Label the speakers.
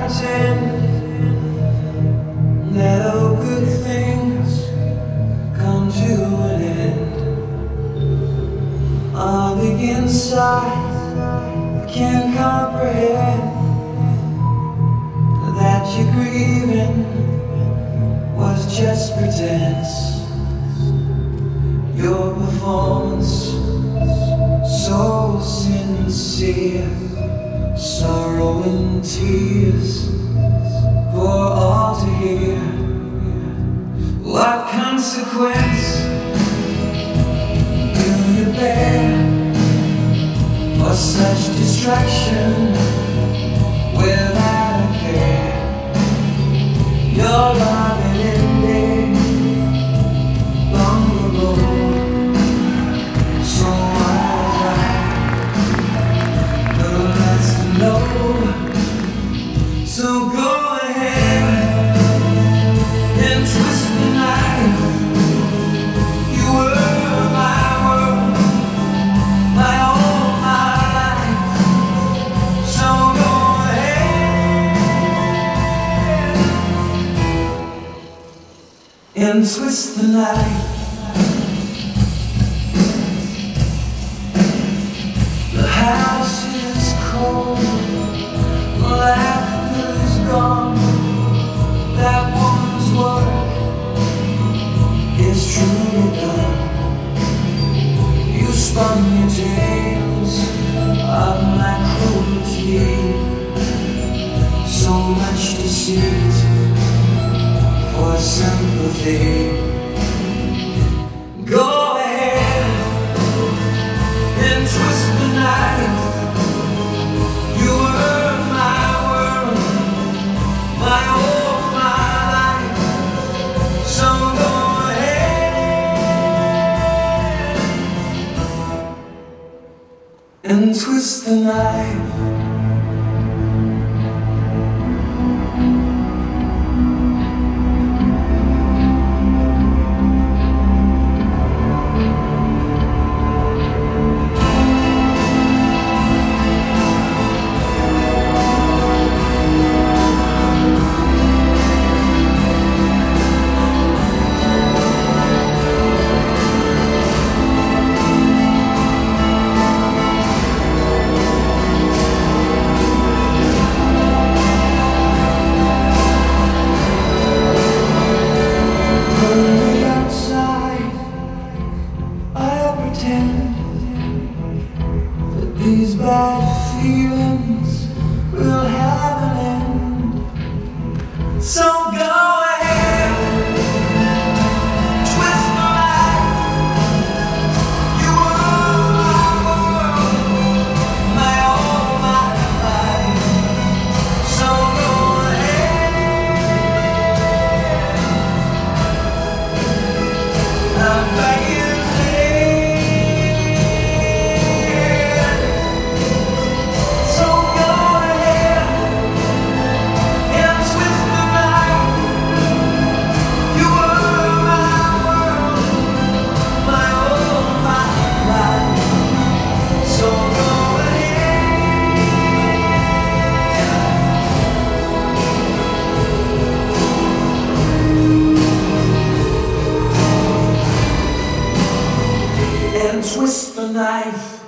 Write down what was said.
Speaker 1: pretend that all good things come to an end. A big inside can't comprehend that you're grieving was just pretense. Your performance so sincere, sorrow and tears for all to hear. What consequence do you bear for such distraction without a care? Your love and twist the house is cold, The laughter's gone. That woman's work is truly done. You spun your tales of my cruelty, so much to for Go ahead and twist the knife. You were my world, my my life. So go ahead and twist the knife. The outside, I'll pretend that these bad feelings will have an end. So Tonight.